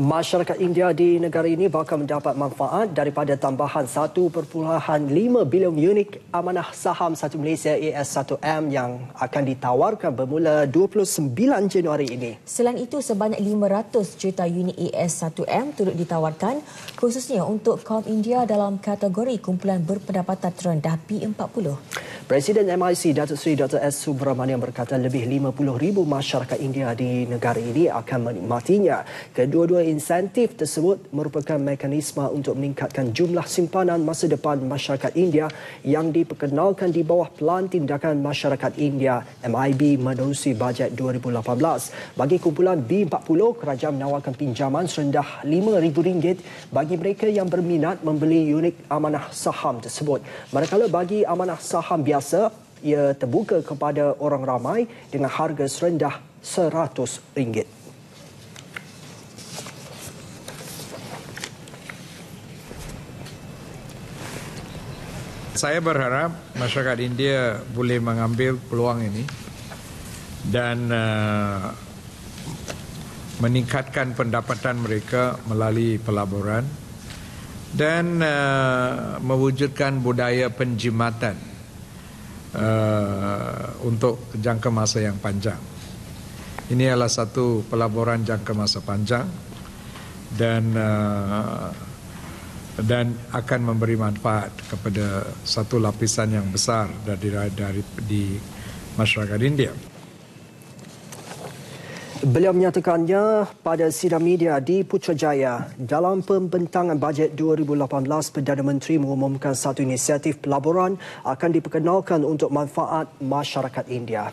Masyarakat India di negara ini bakal mendapat manfaat daripada tambahan 1.5 bilion unit amanah saham Satu Malaysia AS1M yang akan ditawarkan bermula 29 Januari ini. Selain itu, sebanyak 500 juta unit AS1M turut ditawarkan khususnya untuk kaum India dalam kategori kumpulan berpendapatan terendah P40. Presiden MIC Datuk Seri Dr. S. Subramanian berkata lebih 50,000 masyarakat India di negara ini akan menikmatinya. Kedua-dua insentif tersebut merupakan mekanisme untuk meningkatkan jumlah simpanan masa depan masyarakat India yang diperkenalkan di bawah Pelan Tindakan Masyarakat India MIB menerusi bajet 2018. Bagi kumpulan B40, kerajaan menawarkan pinjaman serendah RM5,000 bagi mereka yang berminat membeli unit amanah saham tersebut. Manakala bagi amanah saham biasa biasa ia terbuka kepada orang ramai dengan harga serendah RM100. Saya berharap masyarakat India boleh mengambil peluang ini dan uh, meningkatkan pendapatan mereka melalui pelaburan dan uh, mewujudkan budaya penjimatan uh, untuk jangka masa yang panjang. Ini adalah satu pelaburan jangka masa panjang dan uh, dan akan memberi manfaat kepada satu lapisan yang besar dari dari di masyarakat India. Beliau menyatakannya pada sidang media di Putrajaya dalam pembentangan bajet 2018 Perdana Menteri mengumumkan satu inisiatif pelaburan akan diperkenalkan untuk manfaat masyarakat India.